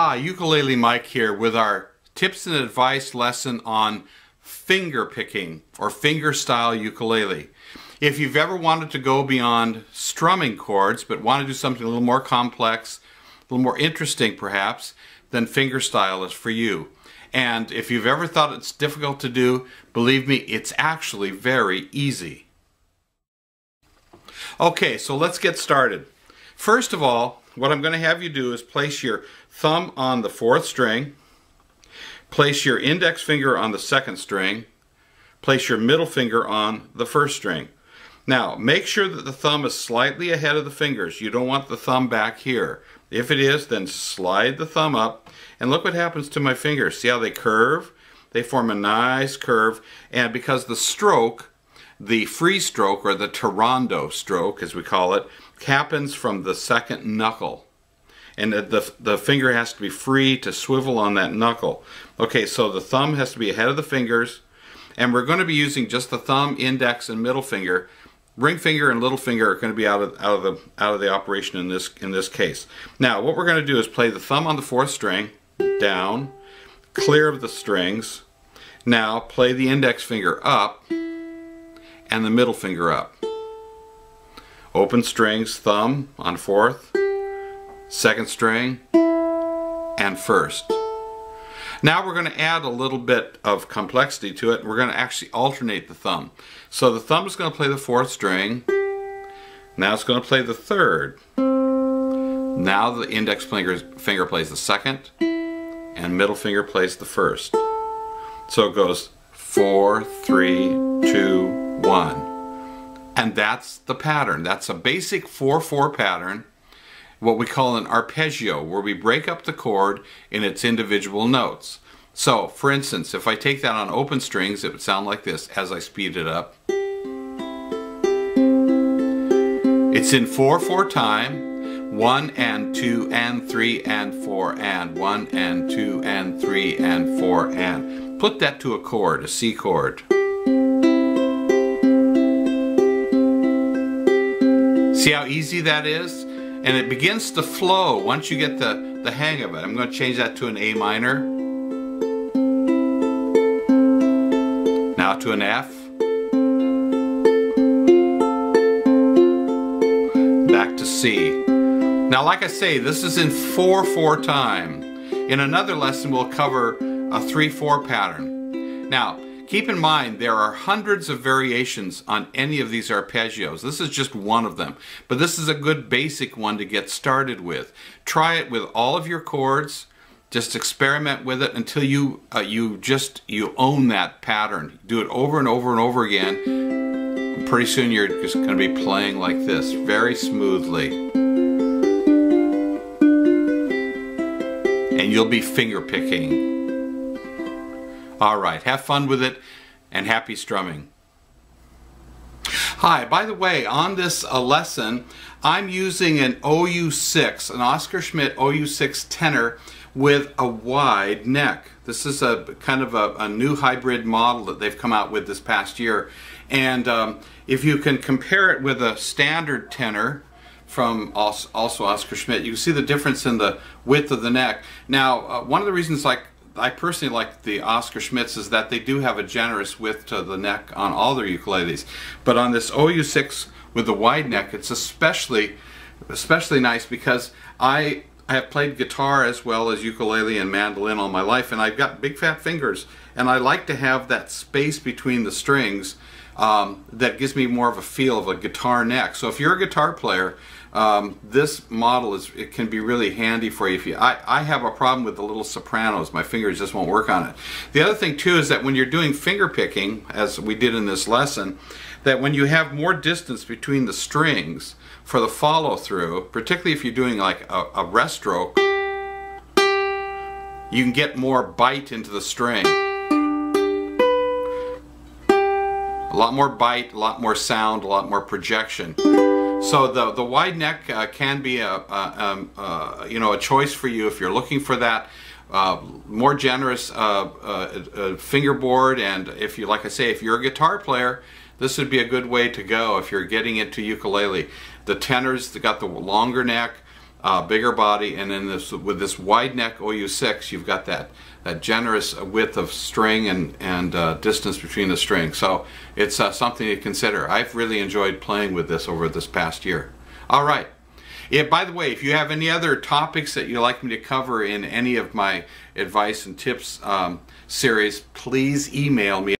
Hi, Ukulele Mike here with our tips and advice lesson on finger picking or finger style ukulele. If you've ever wanted to go beyond strumming chords but want to do something a little more complex, a little more interesting perhaps, then fingerstyle is for you. And if you've ever thought it's difficult to do, believe me, it's actually very easy. Okay, so let's get started. First of all, what I'm going to have you do is place your thumb on the fourth string, place your index finger on the second string, place your middle finger on the first string. Now, make sure that the thumb is slightly ahead of the fingers. You don't want the thumb back here. If it is, then slide the thumb up, and look what happens to my fingers. See how they curve? They form a nice curve, and because the stroke, the free stroke, or the tirando stroke, as we call it, happens from the second knuckle. And the, the, the, finger has to be free to swivel on that knuckle. Okay, so the thumb has to be ahead of the fingers. And we're going to be using just the thumb, index, and middle finger. Ring finger and little finger are going to be out of, out of, the, out of the operation in this, in this case. Now, what we're going to do is play the thumb on the fourth string, down, clear of the strings. Now, play the index finger up and the middle finger up. Open strings, thumb on fourth, second string, and first. Now we're going to add a little bit of complexity to it. We're going to actually alternate the thumb. So the thumb is going to play the fourth string. Now it's going to play the third. Now the index finger, plays the second, and middle finger plays the first. So it goes four, three, two, one. And that's the pattern. That's a basic 4-4 pattern, what we call an arpeggio, where we break up the chord in its individual notes. So, for instance, if I take that on open strings, it would sound like this as I speed it up. It's in 4-4 time, 1 and 2 and 3 and 4 and 1 and 2 and 3 and 4 and. Put that to a chord, a C chord. See how easy that is? And it begins to flow once you get the, the hang of it. I'm going to change that to an A minor. Now to an F. Back to C. Now like I say, this is in 4-4 time. In another lesson we'll cover a 3-4 pattern. Now, Keep in mind, there are hundreds of variations on any of these arpeggios. This is just one of them, but this is a good basic one to get started with. Try it with all of your chords. Just experiment with it until you uh, you just you own that pattern. Do it over and over and over again. Pretty soon you're just going to be playing like this, very smoothly. And you'll be finger picking all right, have fun with it and happy strumming. Hi, by the way, on this uh, lesson, I'm using an OU6, an Oscar Schmidt OU6 tenor with a wide neck. This is a kind of a, a new hybrid model that they've come out with this past year. And um, if you can compare it with a standard tenor, from also Oscar Schmidt. You can see the difference in the width of the neck. Now, uh, one of the reasons like I personally like the Oscar Schmidts is that they do have a generous width to the neck on all their ukuleles. But on this OU6 with the wide neck, it's especially especially nice because I I have played guitar as well as ukulele and mandolin all my life, and I've got big fat fingers, and I like to have that space between the strings um, that gives me more of a feel of a guitar neck. So if you're a guitar player, um, this model is it can be really handy for you. If you, I, I have a problem with the little sopranos. My fingers just won't work on it. The other thing too is that when you're doing finger picking, as we did in this lesson, that when you have more distance between the strings for the follow through, particularly if you're doing like a, a rest stroke, you can get more bite into the string. A lot more bite, a lot more sound, a lot more projection. So the the wide neck uh, can be a, a um, uh, you know a choice for you if you're looking for that uh, more generous uh, uh, fingerboard and if you like I say if you're a guitar player this would be a good way to go if you're getting into ukulele. The tenors got the longer neck uh, bigger body, and then this with this wide neck OU6, you've got that that generous width of string and and uh, distance between the strings. So it's uh, something to consider. I've really enjoyed playing with this over this past year. All right. Yeah, by the way, if you have any other topics that you'd like me to cover in any of my advice and tips um, series, please email me